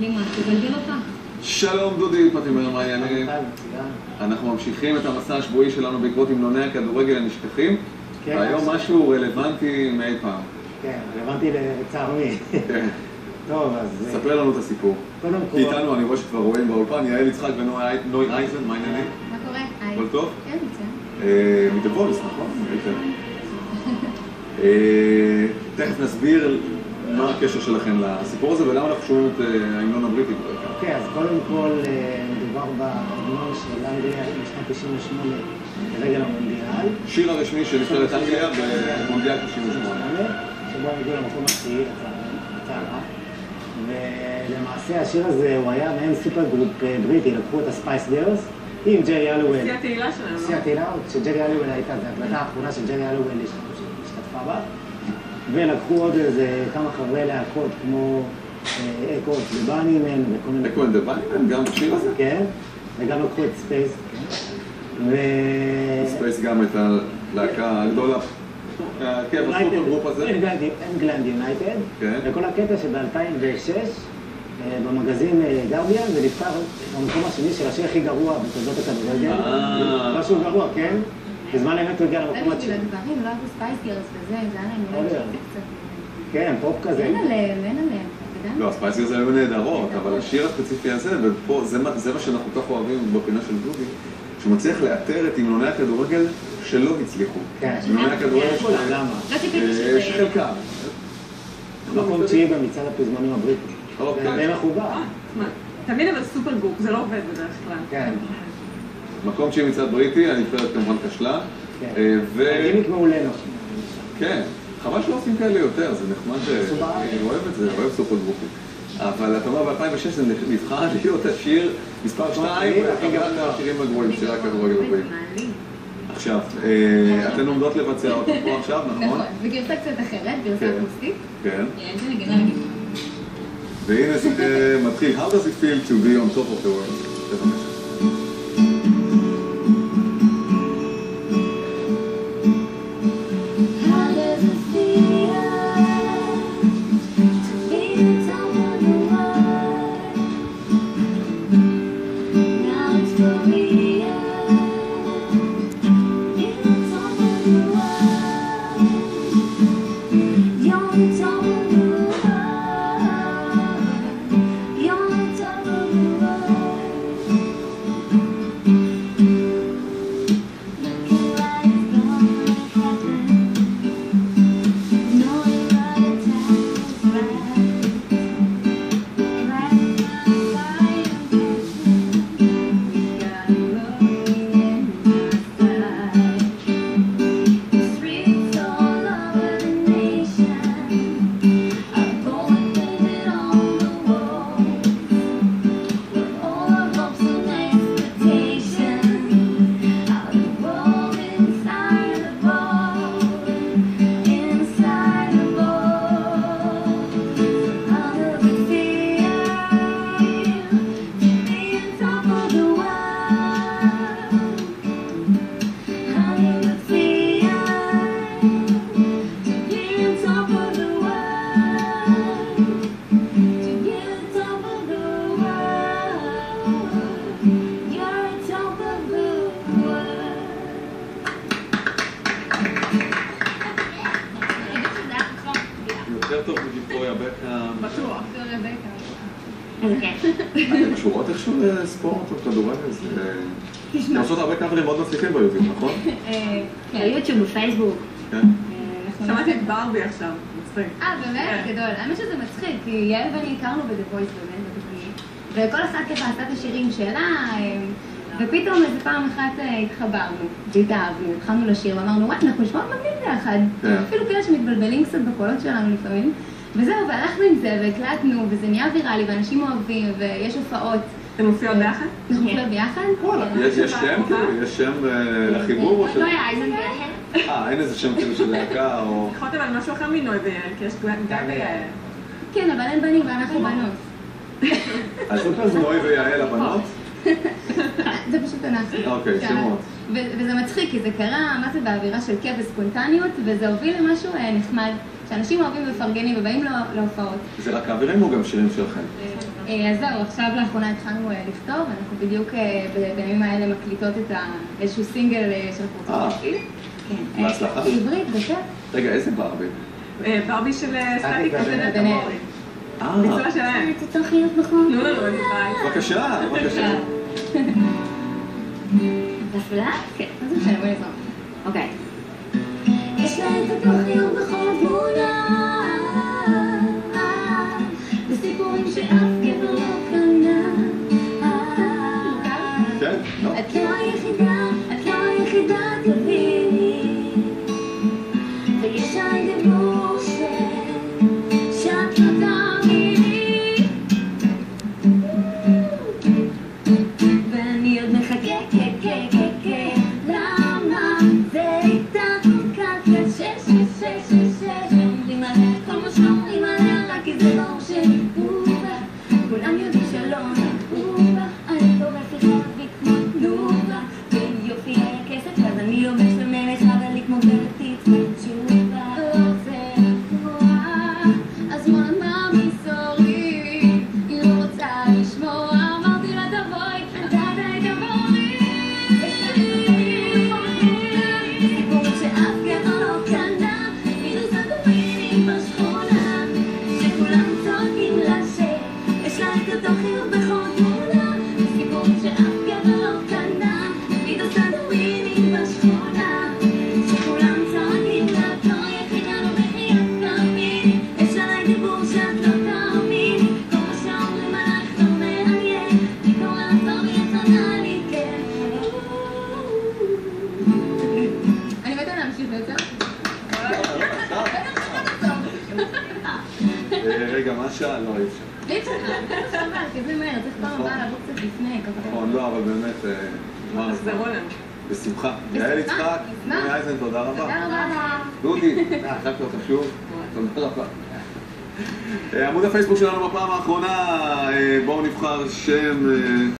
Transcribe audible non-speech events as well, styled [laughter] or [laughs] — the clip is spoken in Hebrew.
לימה, תגלגל אותה. שלום דודי פטימר, מה העניינים? אנחנו ממשיכים את המסע השבועי שלנו בעקבות המנוני הכדורגל הנשכחים כן, והיום עכשיו. משהו רלוונטי מאי פעם. כן, רלוונטי לצהרונים. כן, טוב, אז... אה, ספר לנו את הסיפור. קודם כל... איתנו, אני רואה שכבר רואים באולפן, יעל יצחק ונוי אייזן, מה העניינים? מה קורה? היי. הכל טוב? כן, מצוין. אה, מדבורס, נכון? ראיתם. [laughs] אה, תכף נסביר מה הקשר שלכם לסיפור הזה ולמה אנחנו שומעים את אה, ההמנון הבריטי ברקע. אוקיי, אז קודם כל אה, מדובר בהמנון של אנגליה משנת 98 לרגל המונדיאל. שיר הרשמי של נבחרת אנגליה במונדיאל 98. שבו הם הגיעו למקום השביעי לצערה. ולמעשה השיר הזה הוא היה מעין סופר גרופ אה, בריטי, לקחו את הספייס גירלז עם ג'רי האליוול. שיא התהילה שלנו. שיא התהילה, כשג'רי האליוול הייתה, זו ההקלטה האחרונה של ג'רי האליוול שהשתתפה בה. ולקחו עוד איזה כמה חברי להקות כמו אה, אקו והבאנימן וכל מיני... אקו אנד הבאנימן, גם בשיר הזה? כן, וגם לקחו את ספייס. ו... ספייס גם את הלהקה הגדולה. כן, בסופר גרופ הזה. England United, כן. וכל הקטע שב-2006 במגזין גרדיאן זה נבחר במקום השני של השיר הכי גרוע בתולדות הכדורגל. אה. משהו גרוע, כן? בזמן אמת הוא הגיע זה למקום בשביל התשיעי. לא אהבו ספייס גירלז וזה, זה היה להם אולי להיות. קצת... כן, פופ כזה. אין עליהם, אין עליהם? לא, הספייס גירלז היו נהדרות, אבל השיר הספציפי הזה, ופה זה מה זה שאנחנו כל כך אוהבים בפינה של דודי, שהוא מצליח לאתר את המנוני הכדורגל שלא הצליחו. כן. המנוני הכדורגל יש כולם, למה? לא אה, שזה... שחלקם. מקום תשיעי במצעד הפזמונים הבריטי. אוקיי. זה מכובד. אה, תמיד אבל סופר גרופ, זה לא עובד בדרך כלל. כן. מקום תשיעי מצעד בריטי, הנבחרת כמובן כשלה. כן. אה, ו... גימיק מעולה נושא. כן, חבל שלא עושים כאלה יותר, זה נחמד, אה. אני אוהב את זה, אוהב סופר גרופים. אבל אתה אומר ב-2006 זה נבחר להיות השיר מספר 2 הכי ואחד גרוע. השירים הגרועים של הכדורגל הבאים. עכשיו, אה, אתן עומדות לבצע אותו פה [laughs] עכשיו, נכון? נכון, וגרסה קצת אחרת, גרסה כן. אקוסטית. כן. גיטרה. והנה זה אה, מתחיל, How does it feel to be on top of the world? טוב מוויקטוריה בקאם. בטוח. אתן קשורות איכשהו לספורט או כדורגל? אתן עושות הרבה כמה דברים מאוד מצליחים ביוטיוב, נכון? אה, כן. ביוטיוב, בפייסבוק. כן. אה, שמעתי את ברבי עכשיו, מצחיק. אה, באמת? כן. גדול. האמת שזה מצחיק, כי יעל ואני הכרנו ב-The Voice באמת, בתוכנית, וכל אחת ככה עשתה את השירים שלה, אה, ופתאום איזה פעם אחת אה, התחברנו, והתאהבנו, התחלנו לשיר, ואמרנו, וואי, אנחנו נשמע מגניב ביחד. כן. אפילו כאלה שמתבלבלים קצת בקולות שלנו לפעמים. וזהו, והלכנו עם זה, והקלטנו, וזה נהיה ויראלי, ואנשים אוהבים, ויש הופעות. אתם מופיעות ביחד? אנחנו מופיעות ביחד? וואלה, יש יש שם כאילו? יש שם אה, לחיבור או ש... לא היה ויעל. אה, אין איזה שם כאילו של להקה או... יכולת אבל משהו אחר מנוי ויעל, כי יש גיא ויעל. כן, אבל אין בנים ואנחנו בנות. אז נוי ויעל הבנות? אנחנו. אוקיי, כן. שמות. וזה מצחיק, כי זה קרה, מה זה, באווירה של כיף וספונטניות, וזה הוביל למשהו אה, נחמד. שאנשים אוהבים ומפרגנים ובאים לה- להופעות. זה רק האווירים או גם שירים שלכם? אה, אז זהו, עכשיו לאחרונה התחלנו אה, לכתוב, אנחנו בדיוק בימים האלה מקליטות את איזשהו סינגל שאנחנו אה. רוצים להפעיל. כן. בהצלחה. בעברית, בכיף. רגע, איזה ברבי? ברבי של סטטיק. אמורי. אה, ביצוע שלהם. בכל תנו לנו איזה בית. בבקשה, [laughs] בבקשה. נפלה? כן, מה זה משנה, בואי נזרום. אוקיי. יש לה את אותו חיוך בכל תמונה וסיפורים שאומרים עליה כי זה ברור שהוא בה כולם יודעים שלא נגעו בה אני טורפת להביא כמו תנובה ויופי היה כסף אז אני לובש למלך אבל לי כמו לא זה גבוהה אז מה מסורי היא לא רוצה לשמוע אמרתי לה תבואי אתה די תבואי סיפור שאף גבר השעה? לא, אי אפשר. אי אפשר, חבל, כזה מהר, צריך פעם הבאה לבוא קצת לפני. נכון, לא, אבל באמת, אה. תחזרו לנו. בשמחה. יעל יצחק. נוני אייזן, תודה רבה. תודה רבה. דודי, חשבתי אותך שוב, תודה רבה. אה, עמוד הפייסבוק שלנו בפעם האחרונה, אה, בואו נבחר שם.